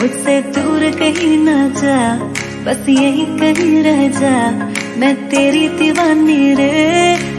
मुझसे दूर कहीं ना जा बस यही कहीं रह जा। मैं तेरी दीवानी रे।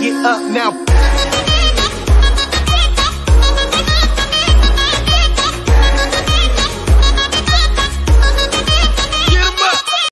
Get up now.